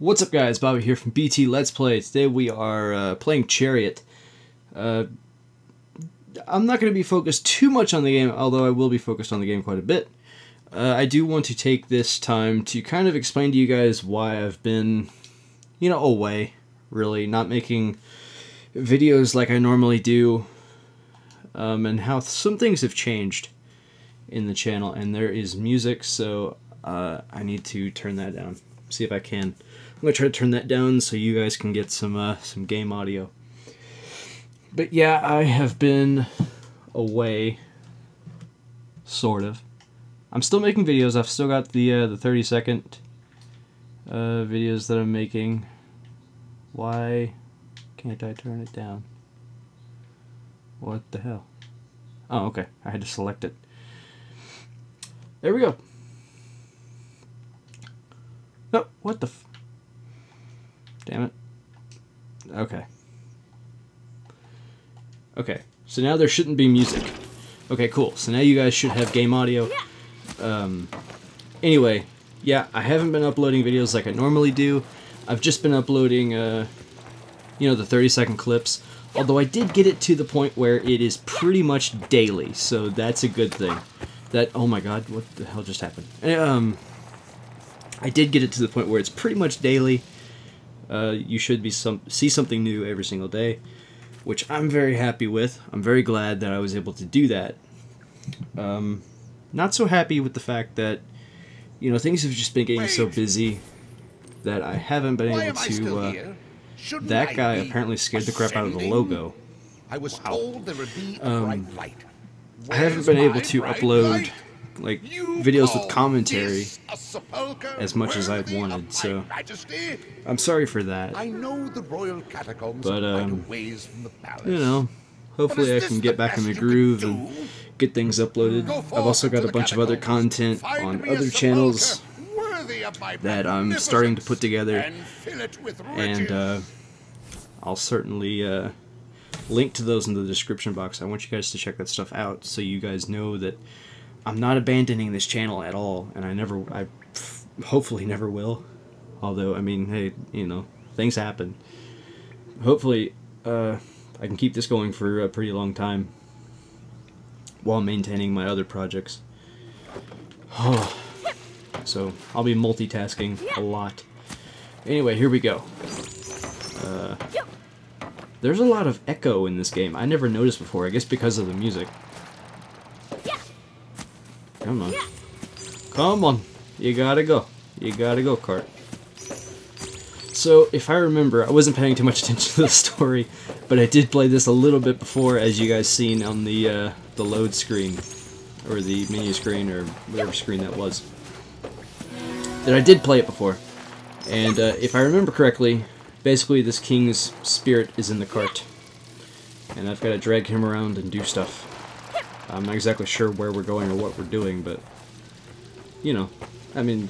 What's up guys, Bobby here from BT Let's Play. Today we are uh, playing Chariot. Uh, I'm not going to be focused too much on the game, although I will be focused on the game quite a bit. Uh, I do want to take this time to kind of explain to you guys why I've been, you know, away, really, not making videos like I normally do, um, and how some things have changed in the channel, and there is music, so uh, I need to turn that down. See if I can. I'm gonna try to turn that down so you guys can get some uh, some game audio. But yeah, I have been away, sort of. I'm still making videos. I've still got the uh, the 30 second uh, videos that I'm making. Why can't I turn it down? What the hell? Oh, okay. I had to select it. There we go. Oh, what the f- Damn it. Okay. Okay, so now there shouldn't be music. Okay, cool. So now you guys should have game audio. Um, anyway, yeah, I haven't been uploading videos like I normally do. I've just been uploading, uh, you know, the 30 second clips. Although I did get it to the point where it is pretty much daily, so that's a good thing. That, oh my god, what the hell just happened? Um, I did get it to the point where it's pretty much daily. Uh, you should be some see something new every single day, which I'm very happy with. I'm very glad that I was able to do that. Um, not so happy with the fact that you know things have just been getting so busy that I haven't been Why able to. Uh, that I guy apparently scared the crap out of the logo. I was told there would be a Um, bright light. I haven't been able to upload light? Like You videos with commentary. this a sepulcher as much as I'd wanted, so- Majesty? I'm sorry for that. I know the royal catacombs But, um, ways from the palace. you know, hopefully I can get back in the best you can groove and get things uploaded. I've also got a bunch of other content on other channels worthy of my that I'm starting to put together, and uh, I'll certainly uh, link to those in the description box. I want you guys to check that stuff out so you guys know that I'm not abandoning this channel at all, and I never, I hopefully never will. Although, I mean, hey, you know, things happen. Hopefully, uh, I can keep this going for a pretty long time while maintaining my other projects. Oh, so, I'll be multitasking a lot. Anyway, here we go. Uh, there's a lot of echo in this game. I never noticed before. I guess because of the music. Come on. Come on. You gotta go. You gotta go, cart. So, if I remember, I wasn't paying too much attention to the story, but I did play this a little bit before, as you guys seen on the uh, the load screen, or the menu screen, or whatever screen that was. That I did play it before, and uh, if I remember correctly, basically this king's spirit is in the cart, and I've got to drag him around and do stuff. I'm not exactly sure where we're going or what we're doing, but you know, I mean,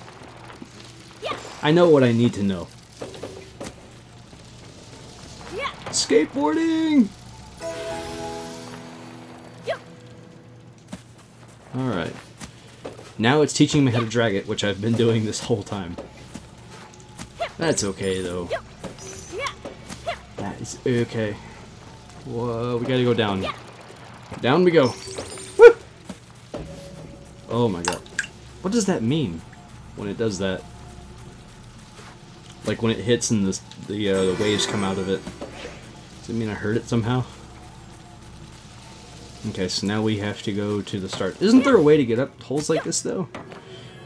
I know what I need to know. Skateboarding! Alright. Now it's teaching me how to drag it, which I've been doing this whole time. That's okay, though. That is okay. Whoa, we gotta go down. Down we go. Woo! Oh my god. What does that mean when it does that? Like when it hits and the the, uh, the waves come out of it. Does it mean I heard it somehow? Okay, so now we have to go to the start. Isn't there a way to get up holes like this, though?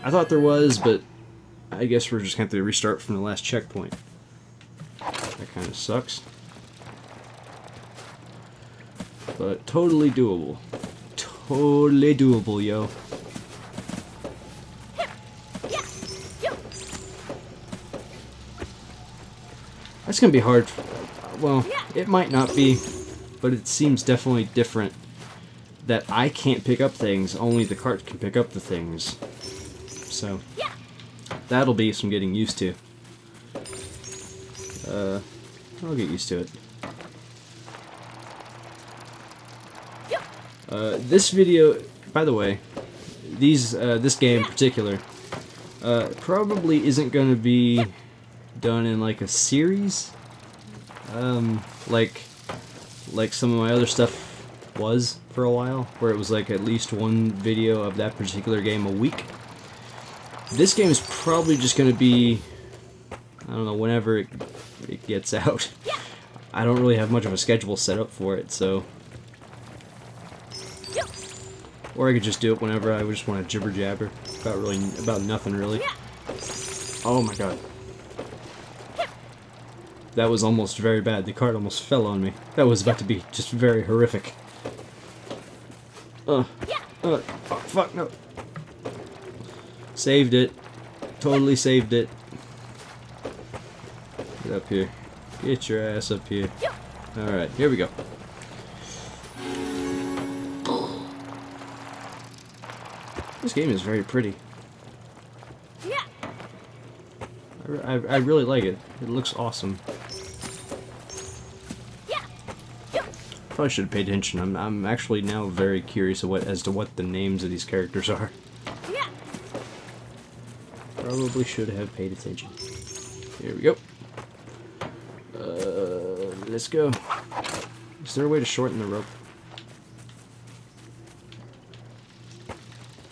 I thought there was, but I guess we're just going to have to restart from the last checkpoint. That kind of sucks. But totally doable. Totally doable, yo. That's gonna be hard. Well, it might not be, but it seems definitely different that I can't pick up things, only the cart can pick up the things. So, that'll be some getting used to. Uh, I'll get used to it. Uh, this video, by the way, these uh, this game in particular, uh, probably isn't going to be done in like a series. Um, like, like some of my other stuff was for a while, where it was like at least one video of that particular game a week. This game is probably just going to be, I don't know, whenever it, it gets out. I don't really have much of a schedule set up for it, so. Or I could just do it whenever I just want to jibber jabber about really about nothing really. Oh my god. That was almost very bad. The card almost fell on me. That was about to be just very horrific. Uh, uh, fuck, fuck, no. Saved it. Totally saved it. Get up here. Get your ass up here. Alright, here we go. This game is very pretty. Yeah. I, I, I really like it. It looks awesome. Yeah. Yeah. Probably should have paid attention. I'm, I'm actually now very curious of what, as to what the names of these characters are. Yeah. Probably should have paid attention. Here we go. Uh, let's go. Is there a way to shorten the rope?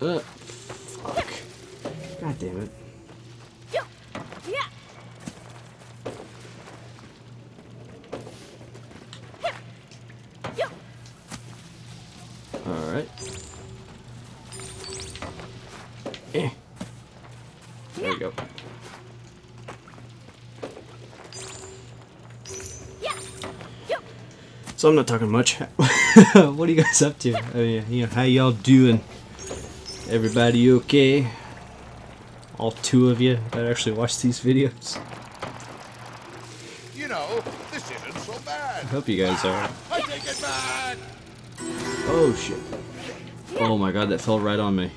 Uh, fuck. God damn it. Yeah. Yeah. Yeah. Alright. Eh. There we go. So I'm not talking much. what are you guys up to? I mean, you know, how y'all doing? Everybody okay? All two of you that actually watch these videos. You know, this isn't so bad. I hope you guys are. I take it back. Oh shit. Oh my god, that fell right on me.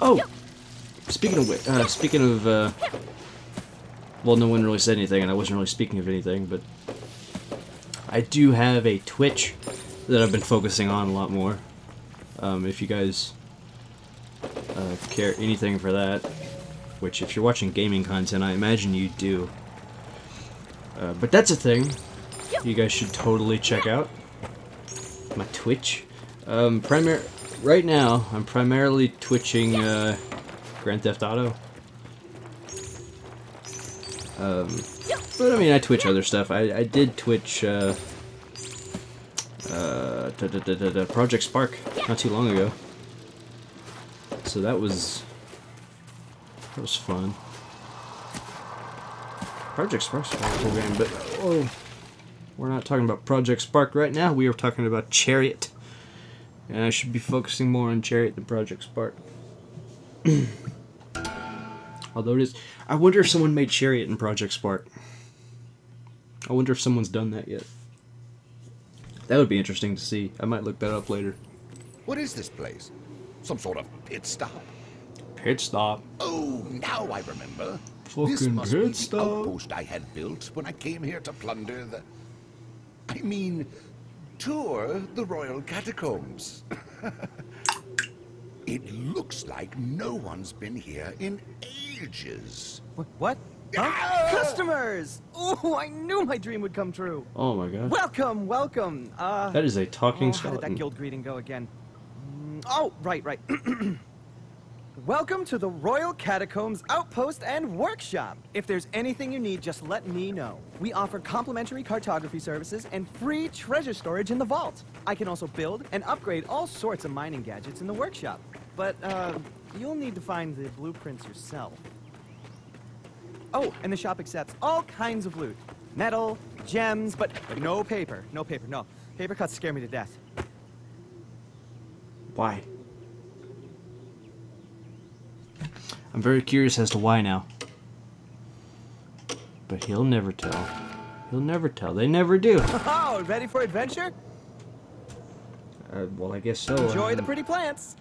Oh! Speaking of which, uh, speaking of, uh, well, no one really said anything, and I wasn't really speaking of anything, but I do have a Twitch that I've been focusing on a lot more. Um, if you guys uh, care anything for that, which if you're watching gaming content, I imagine you do. Uh, but that's a thing you guys should totally check out. My Twitch. Um, primar right now, I'm primarily twitching uh, Grand Theft Auto. Um, but I mean, I twitch other stuff. I, I did twitch uh, uh, da, da, da, Project Spark not too long ago. So that was that was fun. Project Spark's a game, but oh, we're not talking about Project Spark right now. We are talking about Chariot. And I should be focusing more on Chariot than Project Spark. Although it is. I wonder if someone made Chariot in Project Spark. I wonder if someone's done that yet. That would be interesting to see. I might look that up later. What is this place? Some sort of pit stop? Pit stop. Oh, now I remember. this Fucking must be pit the stop. outpost I had built when I came here to plunder the. I mean, tour the royal catacombs. it looks like no one's been here in ages. What? Huh? Customers! Oh, I knew my dream would come true. Oh my god. Welcome, welcome. Uh, That is a talking oh, how did that guild greeting go again? Mm, Oh, right, right. welcome to the Royal Catacombs Outpost and Workshop. If there's anything you need, just let me know. We offer complimentary cartography services and free treasure storage in the vault. I can also build and upgrade all sorts of mining gadgets in the workshop. But uh, you'll need to find the blueprints yourself. Oh, and the shop accepts all kinds of loot. Metal, gems, but no paper. No paper, no. Paper cuts scare me to death. Why? I'm very curious as to why now. But he'll never tell. He'll never tell. They never do. Oh, ready for adventure? Uh, well, I guess so. Enjoy the Um, pretty plants.